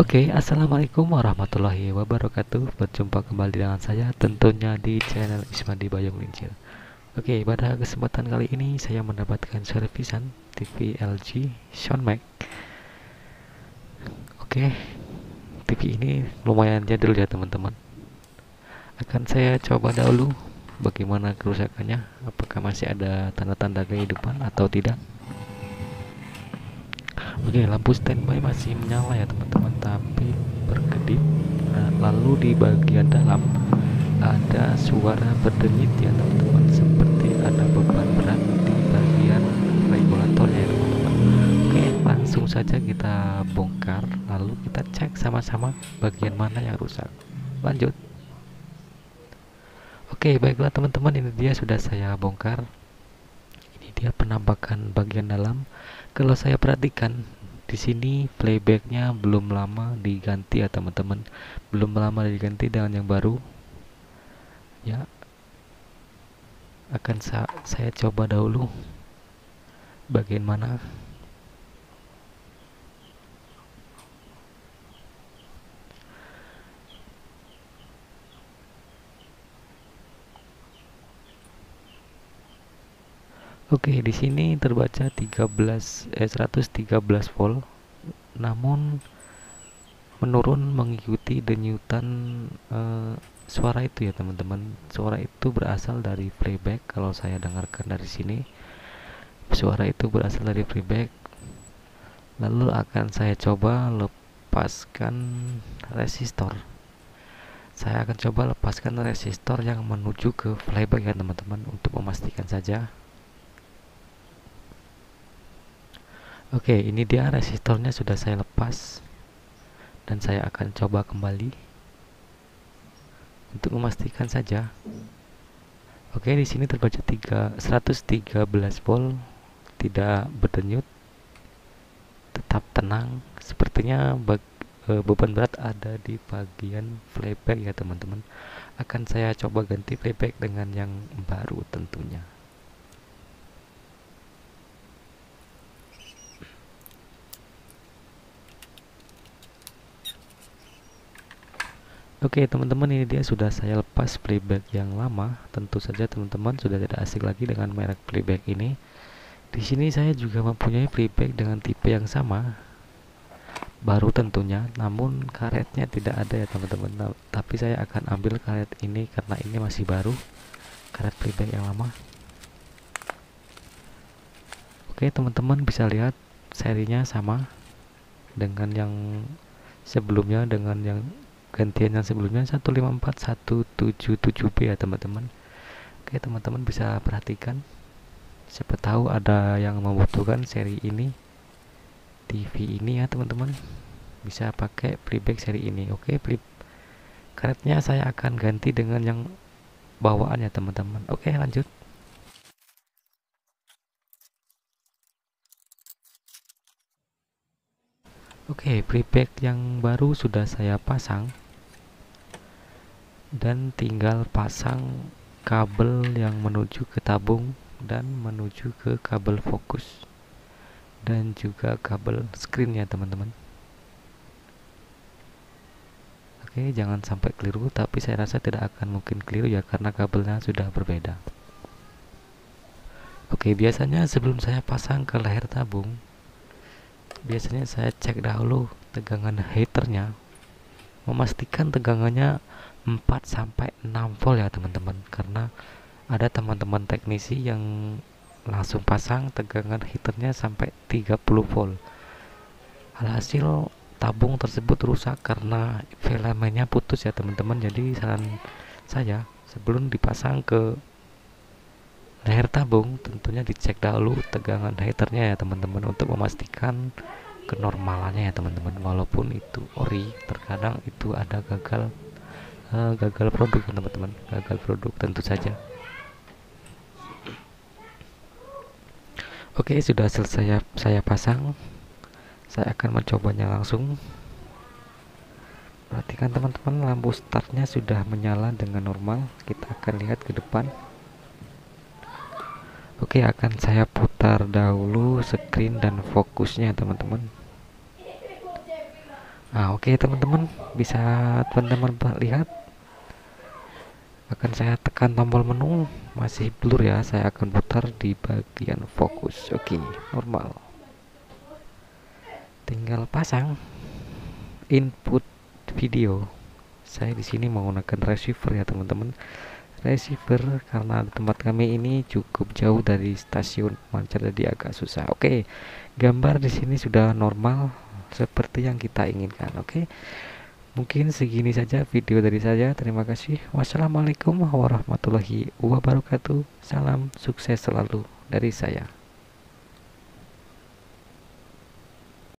Oke, assalamualaikum warahmatullahi wabarakatuh. Berjumpa kembali dengan saya, tentunya di channel Ismadi Bayang Lincil. Oke, pada kesempatan kali ini saya mendapatkan servisan TV LG Max. Oke, TV ini lumayan jadul ya teman-teman. Akan saya coba dahulu bagaimana kerusakannya, apakah masih ada tanda-tanda kehidupan atau tidak. Oke, lampu standby masih menyala ya teman-teman, tapi berkedip. Nah, lalu di bagian dalam ada suara berdenyit ya teman-teman, seperti ada beban berat di bagian regulatornya ya teman-teman. Oke, langsung saja kita bongkar, lalu kita cek sama-sama bagian mana yang rusak. Lanjut. Oke, baiklah teman-teman, ini dia sudah saya bongkar. Ini dia penampakan bagian dalam kalau saya perhatikan di sini playbacknya belum lama diganti ya teman-teman. Belum lama diganti dengan yang baru. Ya. Akan sa saya coba dahulu bagaimana Oke, di sini terbaca 13 eh 113 volt. Namun menurun mengikuti denyutan eh, suara itu ya, teman-teman. Suara itu berasal dari playback kalau saya dengarkan dari sini. Suara itu berasal dari playback. Lalu akan saya coba lepaskan resistor. Saya akan coba lepaskan resistor yang menuju ke playback ya, teman-teman, untuk memastikan saja. Oke, ini dia resistornya sudah saya lepas dan saya akan coba kembali untuk memastikan saja. Oke, di sini terbaca 3 113 volt, tidak berdenyut, tetap tenang. Sepertinya bag, e, beban berat ada di bagian playback ya, teman-teman. Akan saya coba ganti playback dengan yang baru tentunya. Oke teman-teman ini dia sudah saya lepas playback yang lama. Tentu saja teman-teman sudah tidak asik lagi dengan merek playback ini. Di sini saya juga mempunyai playback dengan tipe yang sama. Baru tentunya namun karetnya tidak ada ya teman-teman. Nah, tapi saya akan ambil karet ini karena ini masih baru. Karet playback yang lama. Oke teman-teman bisa lihat serinya sama dengan yang sebelumnya dengan yang gantian yang sebelumnya 154177B ya teman-teman. Oke teman-teman bisa perhatikan. Siapa tahu ada yang membutuhkan seri ini TV ini ya teman-teman. Bisa pakai playback seri ini. Oke flip karetnya saya akan ganti dengan yang bawaan ya teman-teman. Oke lanjut. Oke, okay, playback yang baru sudah saya pasang dan tinggal pasang kabel yang menuju ke tabung dan menuju ke kabel fokus dan juga kabel screen ya teman-teman. Oke jangan sampai keliru tapi saya rasa tidak akan mungkin keliru ya karena kabelnya sudah berbeda. Oke biasanya sebelum saya pasang ke leher tabung biasanya saya cek dahulu tegangan heaternya. Memastikan tegangannya 4 sampai 6 volt ya teman-teman. Karena ada teman-teman teknisi yang langsung pasang tegangan heaternya sampai 30 volt. Alhasil tabung tersebut rusak karena filamennya putus ya teman-teman. Jadi saran saya sebelum dipasang ke leher tabung tentunya dicek dahulu tegangan heaternya ya teman-teman untuk memastikan kenormalannya ya teman-teman. Walaupun itu ori terkadang itu ada gagal uh, gagal produk teman-teman. Gagal produk tentu saja. Oke sudah selesai saya pasang. Saya akan mencobanya langsung. Perhatikan teman-teman lampu startnya sudah menyala dengan normal. Kita akan lihat ke depan. Oke akan saya putar dahulu screen dan fokusnya teman-teman. Nah oke okay, teman-teman. Bisa teman-teman lihat akan saya tekan tombol menu masih blur ya saya akan putar di bagian fokus. Oke okay, normal. Tinggal pasang input video. Saya di sini menggunakan receiver ya teman-teman. Receiver karena tempat kami ini cukup jauh dari stasiun. Mancar jadi agak susah. Oke gambar di sini sudah normal seperti yang kita inginkan. Oke mungkin segini saja video dari saya. Terima kasih. Wassalamualaikum warahmatullahi wabarakatuh. Salam sukses selalu dari saya